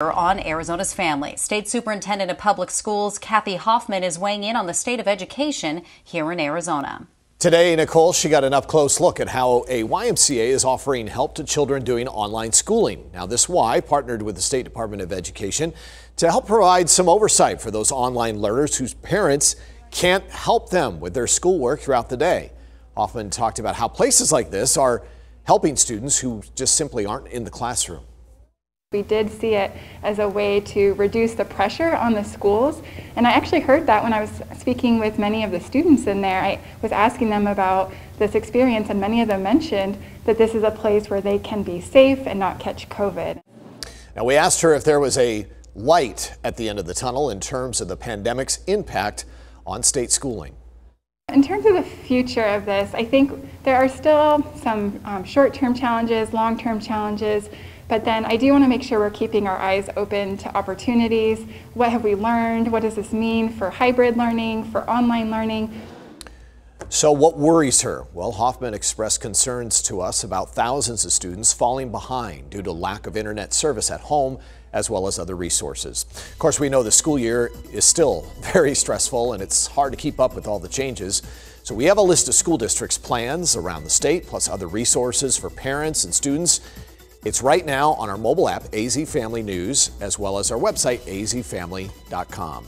on Arizona's family. State Superintendent of Public Schools Kathy Hoffman is weighing in on the state of education here in Arizona. Today, Nicole, she got an up close look at how a YMCA is offering help to children doing online schooling. Now, this Y partnered with the State Department of Education to help provide some oversight for those online learners whose parents can't help them with their schoolwork throughout the day. Hoffman talked about how places like this are helping students who just simply aren't in the classroom. We did see it as a way to reduce the pressure on the schools. And I actually heard that when I was speaking with many of the students in there. I was asking them about this experience, and many of them mentioned that this is a place where they can be safe and not catch COVID. Now, we asked her if there was a light at the end of the tunnel in terms of the pandemic's impact on state schooling. In terms of the future of this, I think there are still some um, short term challenges, long term challenges. But then I do want to make sure we're keeping our eyes open to opportunities. What have we learned? What does this mean for hybrid learning, for online learning? So what worries her? Well, Hoffman expressed concerns to us about thousands of students falling behind due to lack of internet service at home as well as other resources. Of course, we know the school year is still very stressful and it's hard to keep up with all the changes. So we have a list of school districts' plans around the state, plus other resources for parents and students it's right now on our mobile app, AZ Family News, as well as our website, azfamily.com.